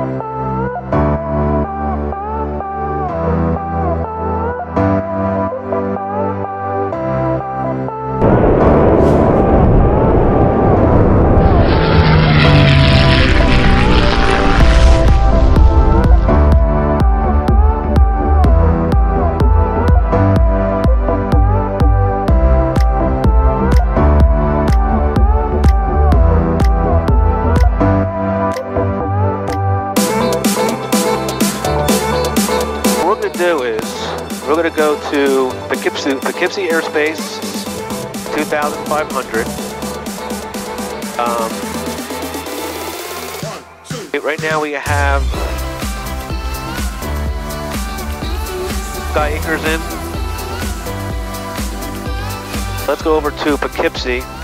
Go to Poughkeepsie, Airspace 2500. Um, right now we have Sky Acres in. Let's go over to Poughkeepsie.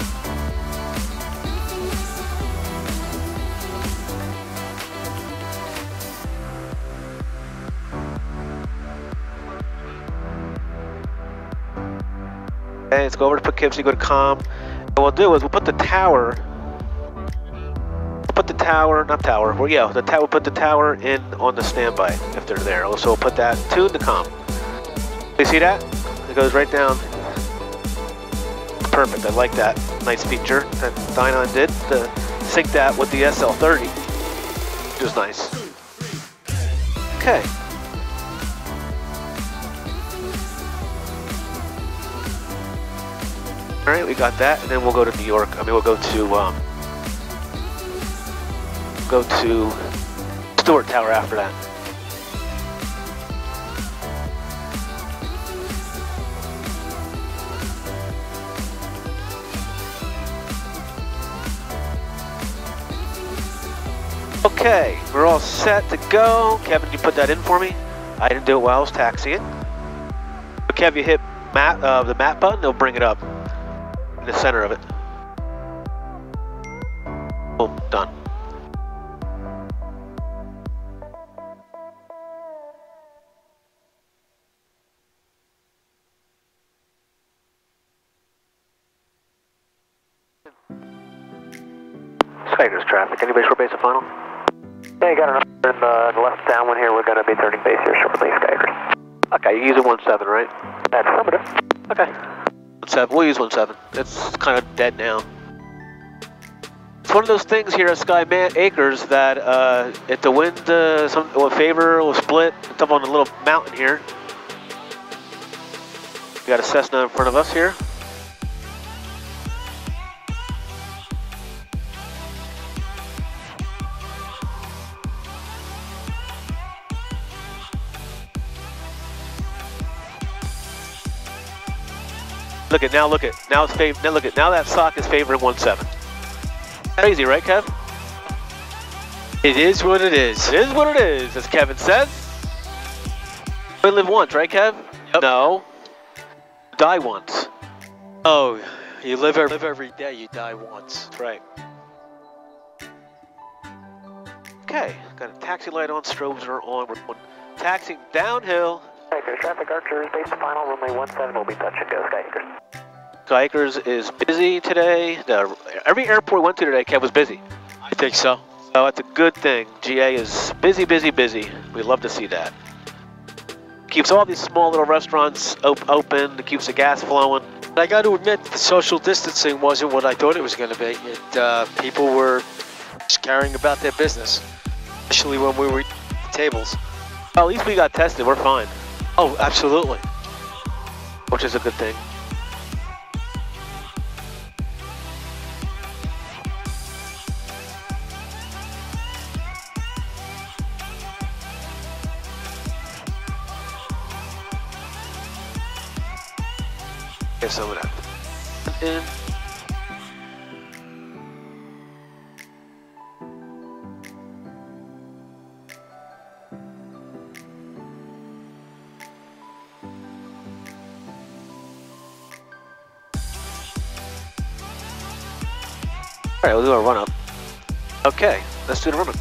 Let's go over to Poughkeepsie, go to com. What we'll do is we'll put the tower, put the tower, not tower, well yeah, the tower, we'll put the tower in on the standby if they're there. So we'll put that tune to the com. You see that? It goes right down. Perfect, I like that. Nice feature that Dynon did to sync that with the SL30, which is nice. Okay. All right, we got that, and then we'll go to New York. I mean, we'll go to um, go to Stewart Tower after that. Okay, we're all set to go. Kevin, you put that in for me? I didn't do it while I was taxiing. But Kev, you hit uh, the map button, it'll bring it up the center of it. Boom, done. Sky Acres traffic. Anybody short base of final? Yeah, you got an order in uh, the, the left downwind here. We're going to be turning base here shortly, Sky Acres. Okay, you use a one seven, right? That's affirmative. Okay. Seven. We'll use one seven. It's kind of dead now. It's one of those things here at Sky Man Acres that uh, if the wind uh, some will favor will split, it's up on a little mountain here. We got a Cessna in front of us here. Look at now. Look at now. It's fav- now. Look at now. That sock is favoring one seven. Crazy, right, Kev? It is what it is. It is what it is, as Kevin says. We live once, right, Kev? Yep. No. Die once. Oh, you live every, live every day, you die once. Right. Okay, got a taxi light on, strobes are on. We're taxiing downhill. Sky Acres traffic, Archer, base to final. Runway 17 will be touch and go, Sky Acres. Skykers is busy today. The, every airport we went to today, Kev, was busy. I think so. So that's a good thing. GA is busy, busy, busy. We love to see that. Keeps all these small little restaurants op- open. It keeps the gas flowing. I got to admit, the social distancing wasn't what I thought it was going to be. It, uh, people were just caring about their business, especially when we were at the tables. Well, at least we got tested. We're fine, Oh, absolutely. which is a good thing. Get some of that. In. All right, we'll do a run up. Okay, let's do the run up.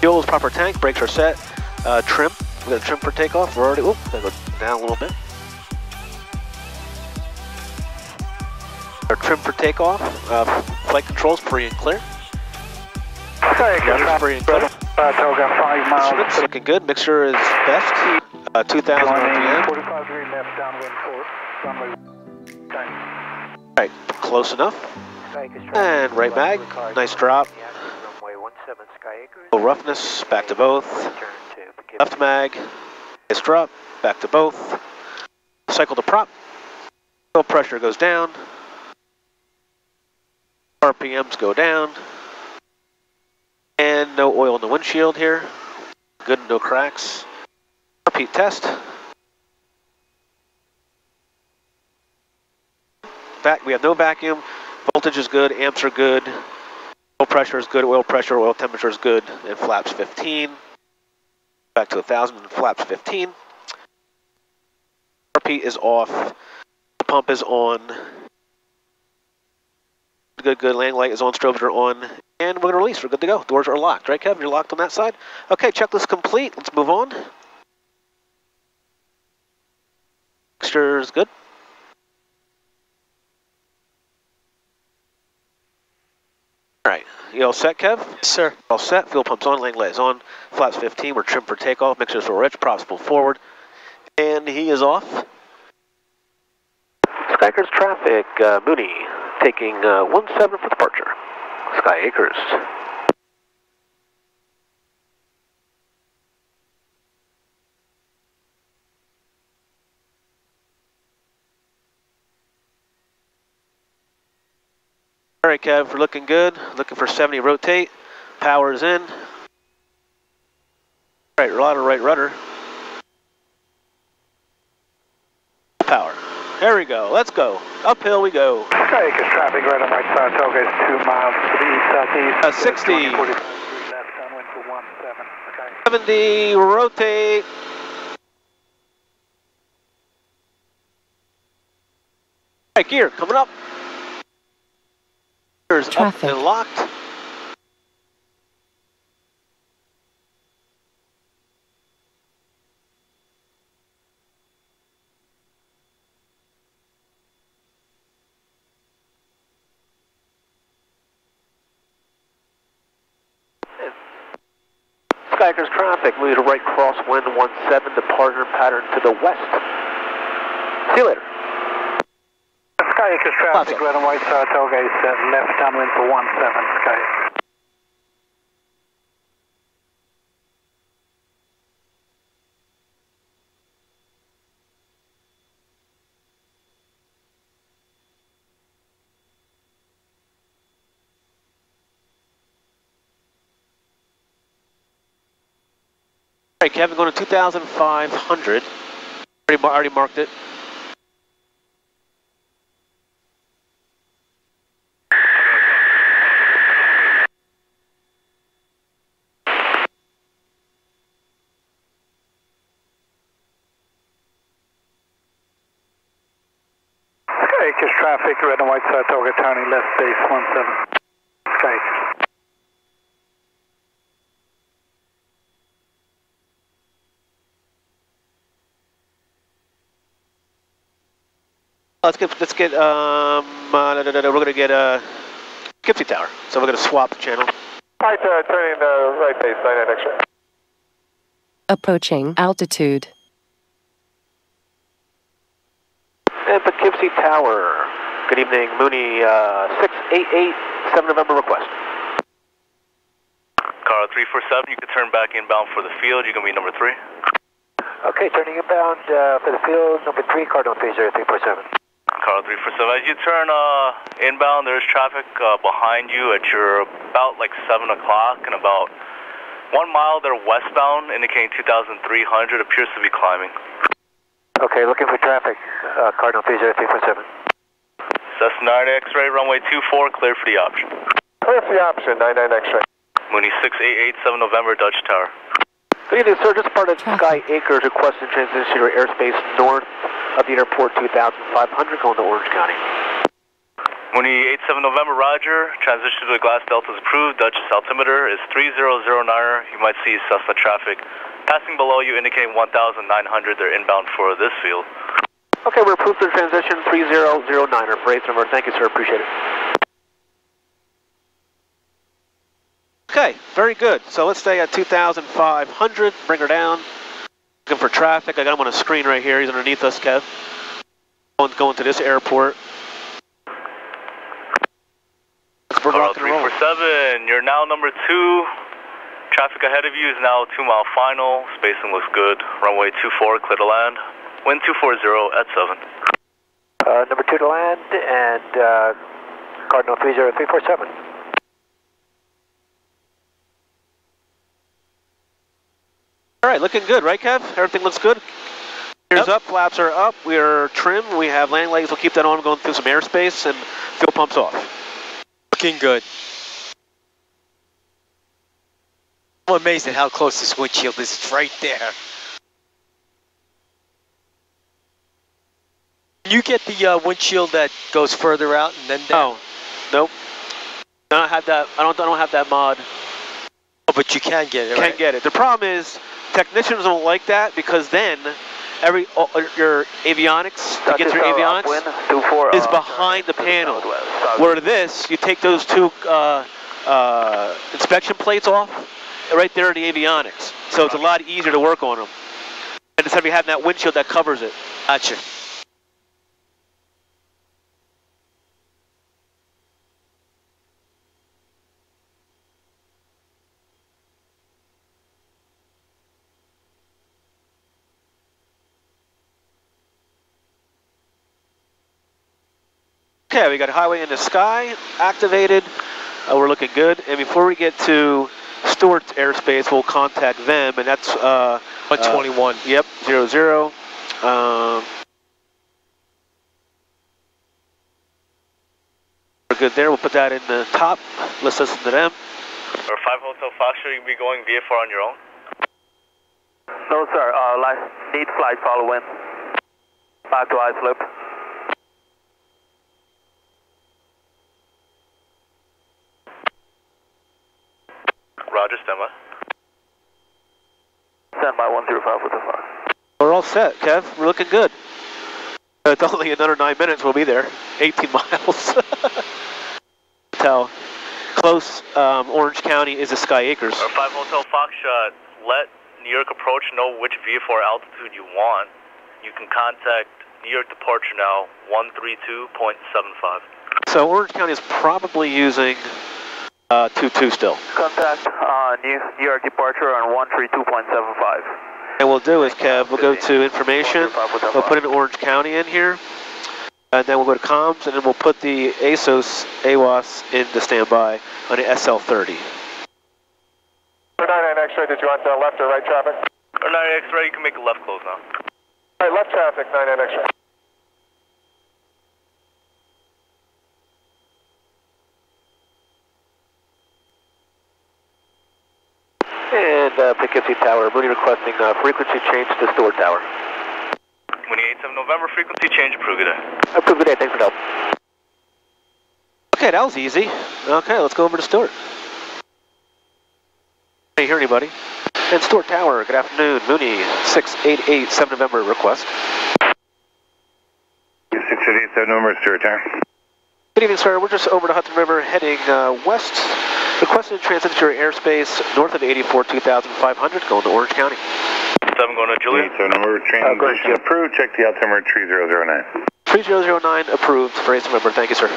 Fuel is proper tank, brakes are set. Uh, trim, we got a trim for takeoff. We're already, oop, gotta go down a little bit. Our trim for takeoff, uh, flight controls free and clear. Rudder's free and clear. Saratoga, 5 miles. Instruments looking good. Mixture is best. Uh, 2,000 RPM. 45 degree left, downwind 4, runway. Right, close enough. And right mag. Nice drop. Low roughness, back to both. Left mag. Nice drop, back to both. Cycle to prop. Oil pressure goes down. RPMs go down. And no oil in the windshield here. Good, no cracks. Repeat test. Back, we have no vacuum. Voltage is good, amps are good. Oil pressure is good, oil pressure, oil temperature is good, and flaps 15. Back to 1,000 and flaps 15. RP is off. The pump is on. Good, good. Landing light is on. Strobes are on. And we're going to release. We're good to go. Doors are locked, right, Kev? You're locked on that side? Okay, checklist complete. Let's move on. Mixture is good. All right, you all set, Kev? Yes, sir. All set. Fuel pump's on. Landing light is on. Flaps 15. We're trimmed for takeoff. Mixers for rich. Props pull forward. And he is off. Sky Acres traffic. Uh, Mooney taking uh, 17 for departure. Sky Acres. Right, Kev, we're looking good. Looking for 70 rotate. Power's in. All right, a lot of right rudder. Power. There we go. Let's go. Uphill we go. Sky Acres traffic right on right Saratoga is 2 miles to the east southeast. Uh, 60. 20, 45 degrees left, downwind for 17. Sky 70, rotate. Right, gear coming up. Gears up Traffic. and locked. Sky Acres traffic, moving to right crosswind 17, departure pattern to the west. See you later. Sky Acres traffic Plaza. right on right Saratoga is uh, left downwind for 17. Sky Acres. All right, Kevin, going to 2,500. Already, already marked it. Sky Acres traffic right on right Saratoga turning left base 17. Sky Acres. Let's get, let's get, um, uh, no, no, no, no, we're going to get uh, Poughkeepsie Tower. So we're going to swap the channel. Right, uh, turning uh, right base 99 extra. Approaching altitude. And Poughkeepsie Tower. Good evening, Mooney, uh, 688, 7 November request. Car 347, you can turn back inbound for the field. You're going to be number three. Okay, turning inbound uh, for the field, number 3, Cardinal 30347. Car 347, as you turn uh, inbound, there's traffic uh, behind you at your about like 7 o'clock and about one mile they're westbound, indicating 2,300, appears to be climbing. Okay, looking for traffic, uh, Cardinal 30347. Cessna 9 X-ray, runway 24, clear for the option. Clear for the option, 99 X-ray. Mooney 6887 November, Dutch Tower. Good evening, sir. Just part of Traffic. Sky Acres requesting transition to airspace north of the airport 2500 going to Orange County. Mooney 87 November, roger. Transition to the class delta is approved. Dutch altimeter is 3009. You might see Cessna traffic passing below you indicating 1900. They're inbound for this field. Okay, we're approved for transition 3009er. 8 number. Thank you, sir. Appreciate it. Okay, very good. So let's stay at 2500, bring her down. Looking for traffic. I got him on a screen right here. He's underneath us, Kev. Going, going to this airport. We're Carl and roll. 347, you're now number two. Traffic ahead of you is now two mile final. Spacing looks good. Runway 24, clear to land. Wind 240 at 7. Uh, number two to land and uh, Cardinal 30347. All right, looking good, right, Kev? Everything looks good. Gears Yep. up, flaps are up. We are trim. We have landing legs. We'll keep that on. Going through some airspace and fuel pumps off. Looking good. I'm amazed at how close this windshield is. It's right there. Can you get the uh, windshield that goes further out and then down? Oh, nope. I don't have that. I don't. I don't have that mod. Oh, but you can get it, Can't right? get it. The problem is technicians don't like that because then every all- your avionics to get through avionics is behind the panel. Where this, you take those two uh, uh, inspection plates off, right there are the avionics. So it's a lot easier to work on them. And instead of having that windshield that covers it. Gotcha. Okay, we got highway in the sky activated. Uh, we're looking good. And before we get to Stewart's airspace, we'll contact them, and that's uh, 121. Yep, zero zero. Um, we're good there. We'll put that in the top. Let's listen to them. Or 5 Hotel Foxtrot, you'll be going VFR on your own? No, sir. Uh, last need flight following. Back to islip. Roger, standby. Stand by 105 with the fire. We're all set, Kev. We're looking good. Uh, It's only another nine minutes. We'll be there. 18 miles. Tell. Close. Um, Orange County is the Sky Acres. Or 5 Hotel Foxtrot, let New York Approach know which VFR altitude you want. You can contact New York Departure now, 132.75. So Orange County is probably using uh, 2-2 still. Contact uh, New, New departure on 132.75. And we'll do is, Kev, we'll go to information. 105 with the We'll put fire. in Orange County in here. And then we'll go to comms, and then we'll put the ASOS AWOS into standby on the SL30. 99 X-ray, did you want uh, left or right traffic? Or 9 X-ray, you can make a left close now. All right, left traffic, 99 X-ray. And uh, Poughkeepsie Tower, Mooney requesting uh, frequency change to Stewart Tower. Mooney 87 November, frequency change, approved good day. Approved today, thanks for the help. Okay, that was easy. Okay, let's go over to Stewart. Can you hear anybody? And Stewart Tower, good afternoon. Mooney 688 7 November request. 6887 number, Stewart Tower. Good evening, sir. We're just over the Hudson River heading uh, west. Requested transit to your airspace north of 84 2500 going to Orange County. 7 going to Juliet. 87 number, uh, transition approved. Check the altimeter 3009. 3009 approved for Ace November. Thank you, sir.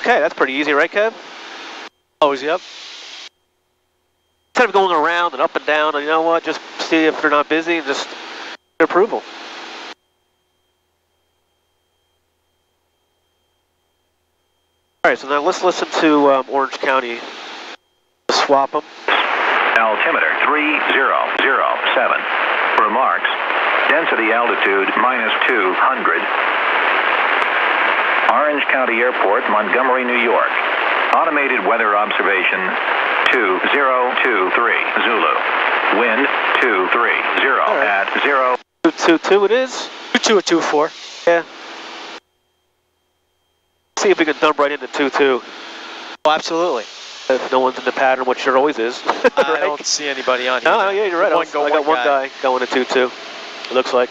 Okay, that's pretty easy, right, Kev? Oh, is he up? Instead of going around and up and down, you know what? Just see if they're not busy and just get approval. All right, so now let's listen to um, Orange County. Swap them. Altimeter 3007. Remarks. Density altitude minus 200. Orange County Airport, Montgomery, New York. Automated weather observation 2023 Zulu. Wind 230 right. at 0. Two, two, two it is. Two or two four. Yeah see if we can dump right into 2-2. Oh, absolutely. If no one's in the pattern, which there always is. right? I don't see anybody on here. No, yeah, you're right. One can go, I got one guy. guy going to 2-2, it looks like.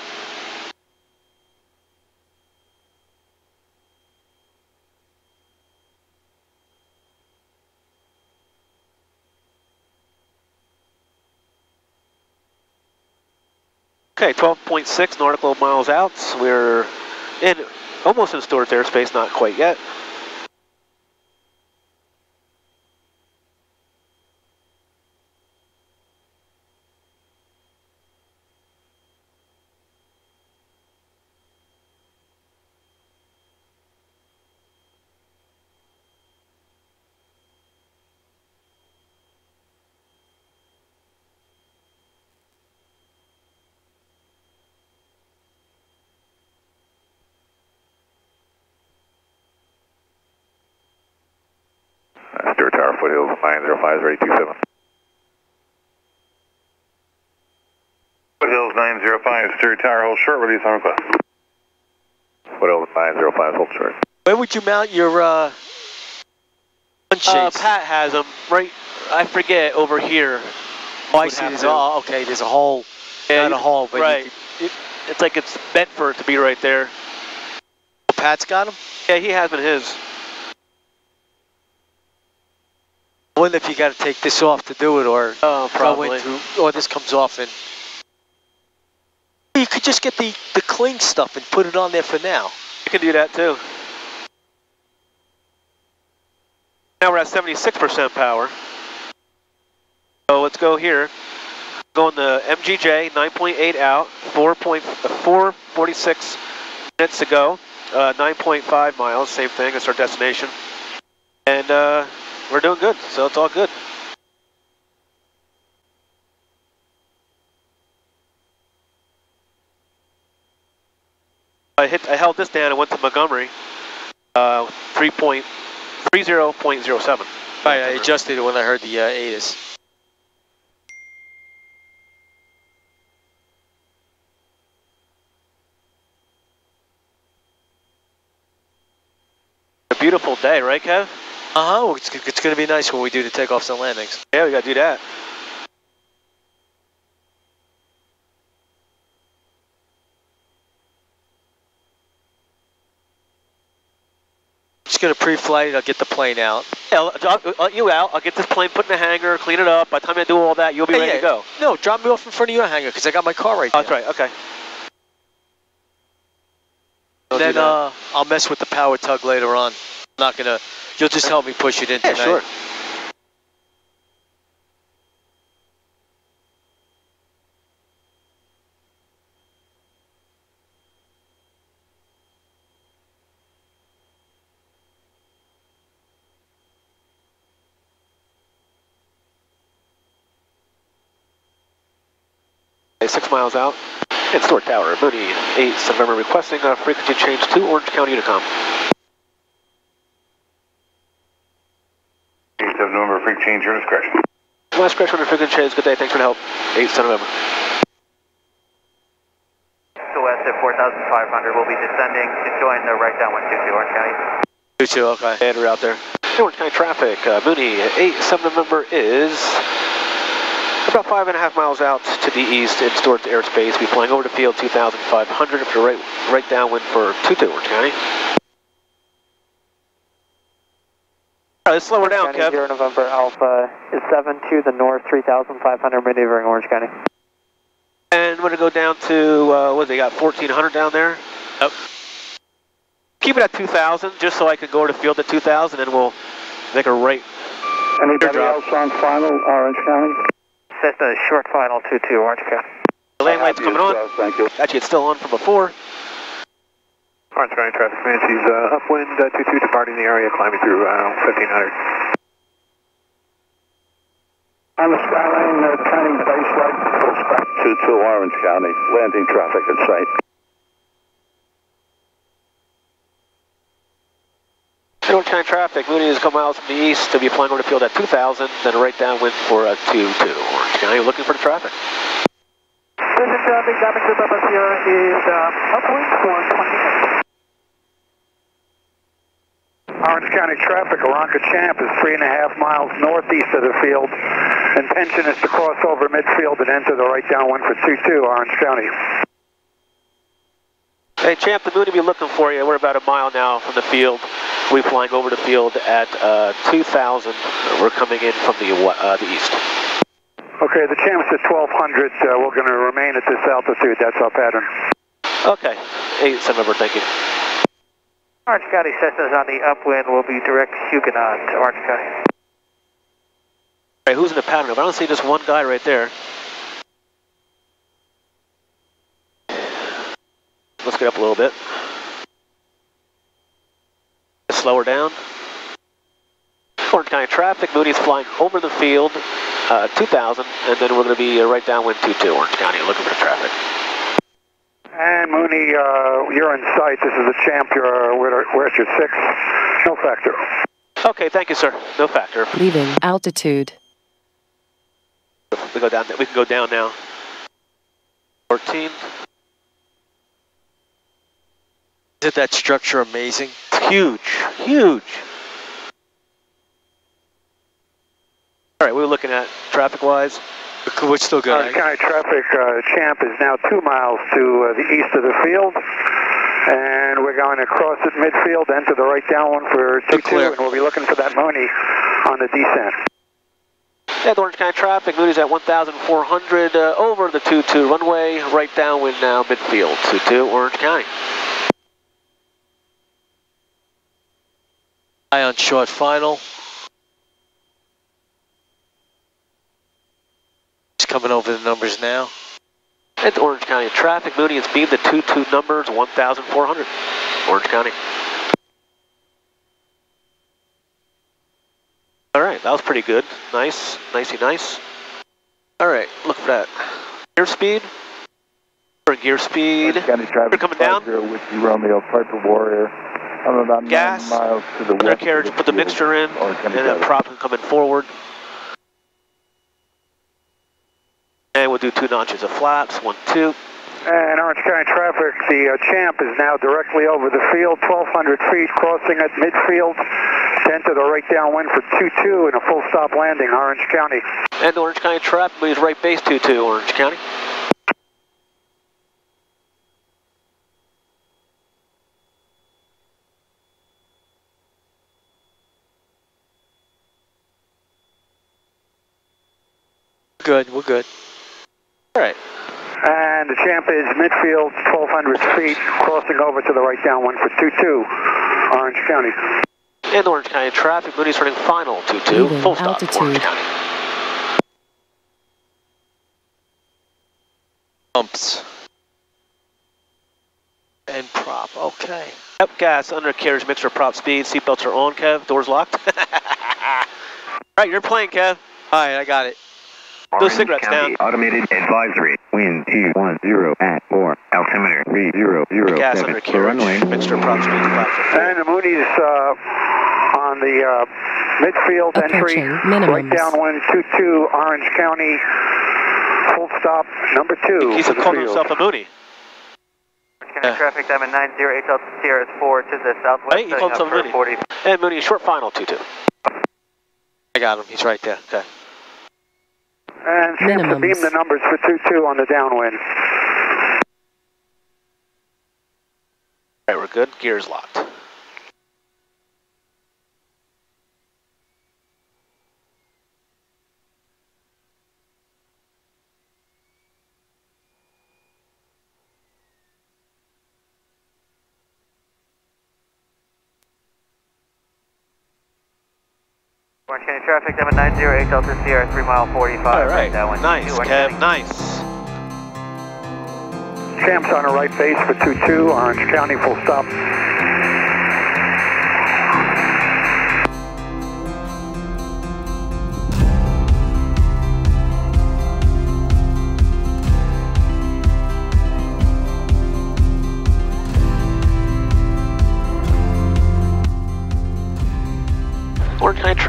Okay, 12.6 nautical miles out. We're in almost in Stewart's airspace, not quite yet. Uh, Stewart Tower, foothills 905, ready 27. Foothills 905, Stewart Tower, hold short, release on request. Foothills 905, hold short. Where would you mount your uh, gun Uh. Pat has them right. I forget over here. oh, I see. There's a, oh, okay, there's a hole. Yeah, Not a hole, but right. could- It, it's like it's meant for it to be right there. Pat's got them. Yeah, he has been his. I wonder if you got to take this off to do it, or Oh, probably. or this comes off and. You could just get the the cling stuff and put it on there for now. You can do that too. Now we're at 76% power. So let's go here. Going the MGJ 9.8 out, 4.446 minutes to go. Uh, 9.5 miles, same thing. It's our destination. And uh, we're doing good, so it's all good. I hit. I held this down and went to Montgomery. Uh, 3.30.07. Right, I adjusted it when I heard the uh, ATIS. A beautiful day, right, Kev? Uh huh. It's, it's going to be nice when we do the takeoffs and landings. Yeah, we gotta do that. Just going to pre-flight it. I'll get the plane out. I'll, I'll, I'll- you out. I'll get this plane put in the hangar, clean it up. By the time I do all that, you'll be Hey, ready yeah. to go. No, drop me off in front of your hangar because I got my car right Oh, there. that's right. Okay. I'll Then uh, I'll mess with the power tug later on. I'm not gonna. You'll just help me push it in yeah, tonight. sure. Okay, six miles out. And Stewart Tower, Mooney 8 November requesting a frequency change to Orange County Unicom. 87 November, freak change, your discretion. Last crash on the frequency change. Good day. Thanks for the help. 8 November. To west at 4,500, we'll be descending to join the right downwind 22 Orange County. You too. Okay. And we're out there. Orange County traffic. Uh, Mooney 8 7 November is about five and a half miles out to the east in Stewart airspace. We're flying over the field 2,500 if you're right, right downwind for 22 Orange County. All right, let's slow her down, County Kev. Zero November Alpha is 7 to the north, 3,500 maneuvering Orange County. And we're going to go down to, uh, what, they got 1,400 down there? Yep. Keep it at 2,000 just so I can go to the field at 2,000 and we'll make a right. Anybody else on final, Orange County? Cessna short final 22 Orange County. The land light's coming on. Thank you. Actually, it's still on from before. Orange County traffic, Manchies, uh, upwind uh, 22 departing the area, climbing through uh, 1500. On the skyline, uh, turning base right, full spec. 22 Orange County, landing traffic at sight. Orange County traffic, Mooney is a couple miles from the east to be flying over the field at 2,000, then right downwind for a 2-2. Orange County, looking for the traffic. Vision traffic, Diamond Group Upper Sierra is uh, upwind for 20 minutes. Orange County traffic, Aeronca Champ is three and a half miles northeast of the field. Intention is to cross over midfield and enter the right downwind for 2-2, Orange County. Hey, Champ, the Mooney be looking for you. We're about a mile now from the field. We're flying over the field at uh, 2,000. We're coming in from the, uh, the east. Okay, the champ's at 1200. Uh, we're going to remain at this altitude. That's our pattern. Okay. 8 November, thank you. Orange County Cessna's on the upwind. We'll be direct Huguenot to Orange County. Right, who's in the pattern? I don't see just one guy right there. Let's get up a little bit. Slower down. Orange County traffic, Mooney's flying over the field, uh, 2000, and then we're going to be uh, right downwind 22, Orange County, looking for traffic. And Mooney, uh, you're in sight. This is the champ. You're, uh, where, where's your six? No factor. Okay, thank you, sir. No factor. Leaving altitude. We go down. We can go down now. 14. Isn't that structure amazing? It's huge, huge. All right, we were looking at traffic-wise. We're still good. Orange County traffic uh, champ is now two miles to uh, the east of the field. And we're going to cross at midfield, enter the right down one for 2 2, and we'll be looking for that Mooney on the descent. Yeah, the Orange County traffic, Mooney's at 1,400 uh, over the 2-2 runway, right downwind now, midfield, 2-2, Orange County. Eye on short final. Coming over the numbers now. At the Orange County traffic, Mooney and speed, the 2-2 numbers, 1,400, Orange County. All right, that was pretty good. Nice, nicey nice. All right, look for that. Gear speed. For gear speed. Orange County traffic. We're coming down. Zero Whiskey Romeo, Piper Warrior. I'm about Gas. nine miles to the west. Undercarriage, of put the field. mixture in, and County then traffic. prop coming forward. And we'll do two notches of flaps, one, two. And Orange County traffic, the uh, champ is now directly over the field, 1,200 feet, crossing at midfield, to the right downwind for 2-2 and a full stop landing, Orange County. And Orange County traffic, Mooney's right base, 2-2, Orange County. Good, we're good. All right. And the champ is midfield, 1,200 feet, crossing over to the right downwind for 2-2, Orange County. And Orange County traffic, Moody's running final, 2-2, Leaving full stop, altitude. Orange County. Bumps. And prop, okay. Yep, gas, undercarriage, mixture, prop speed, seatbelts are on, Kev, doors locked. All right, you're playing, Kev. All right, I got it. Those cigarettes down. Automated advisory. Wind 210 at 4. Altimeter 3007. Gas, for undercarriage, runway. mixture, prop speed, flaps are full. And the Mooney's uh, on the uh, midfield entry, Approaching right minimums. downwind, 2-2, Orange County, full stop, number two. He's for calling field. himself a Mooney. County Yeah. traffic, Diamond 90, 8 Delta Sierra 4 to the southwest. Hey, he setting called up some for Mooney. 40. And Mooney, short final, 2-2. I got him. He's right there. Okay. And champ to beam the numbers for 2-2 on the downwind. All right, we're good. Gears locked. Orange County traffic, Diamond 90, 8 Delta Sierra 3 mile 45. All right, downwind. nice, 2, Kev, nice. Champ's on the right face for 2-2, Orange County, full stop.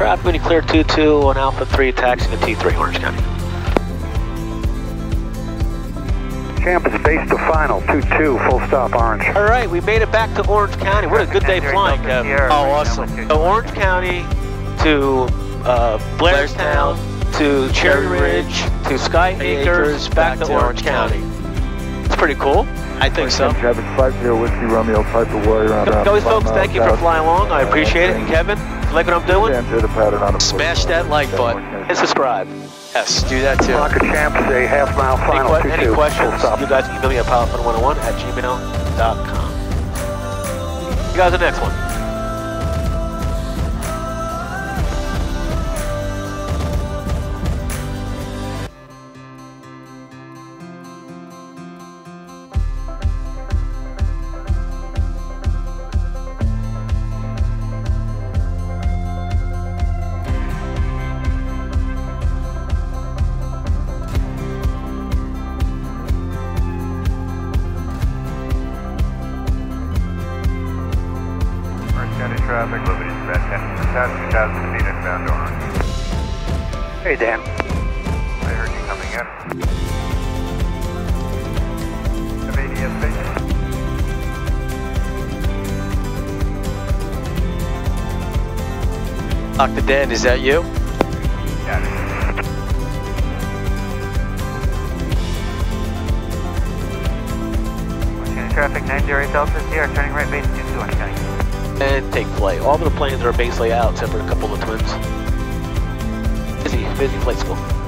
Orange County traffic, Mooney clear 2-2 on Alpha 3, taxiing to T3, Orange County. Champ is base to final, 2-2, full stop, Orange. All right, we made it back to Orange County. What a good day flying, Kev. Oh, awesome. So Orange County to uh, Blairstown to Cherry Ridge to Sky Acres, back to Orange County. It's pretty cool. I think so. Traffic 50 Whiskey Romeo, Piper Warrior. on around Always, folks, thank you for flying along. I appreciate it. And Kevin, you like what I'm doing? Enter the pattern on a Smash that like button. And subscribe. Yes, do that too. Rocket Champ is a half mile Any, final. que- 22. any questions, you guys can email me oh at pilotfun101 at gmail.com. You guys, the next one. Dan, is that you? Got it. Orange County traffic, 908 Delta Sierra, turning right base 22 Orange County. And take flight. All of the planes are basically out except for a couple of twins. Busy, busy flight school.